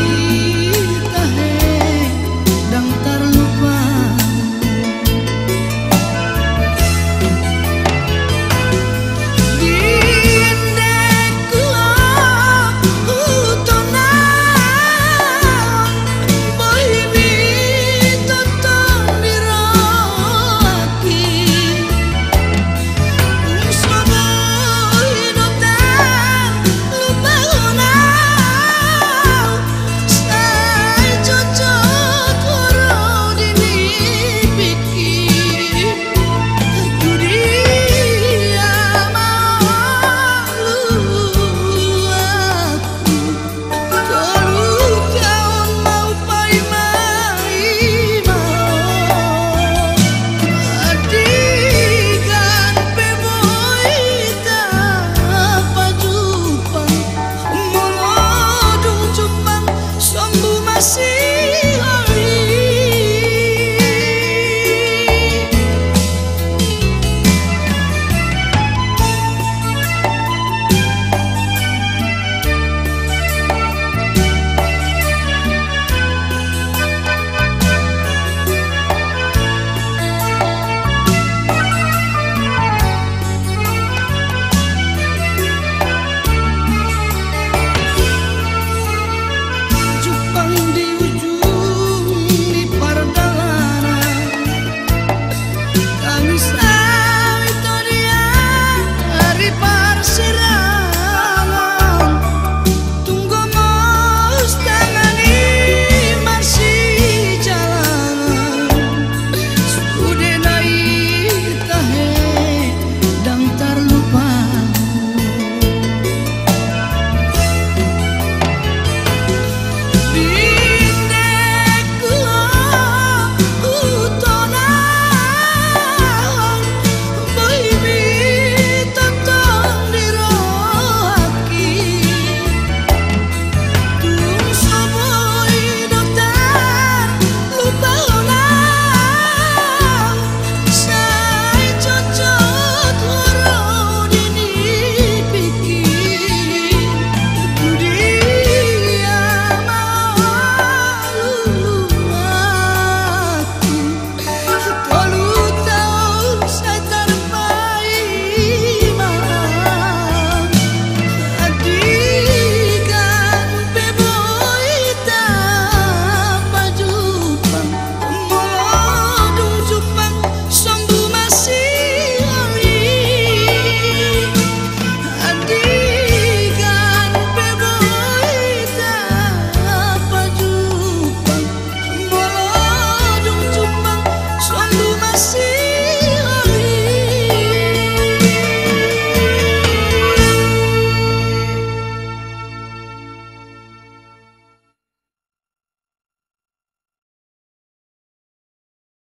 see. assim.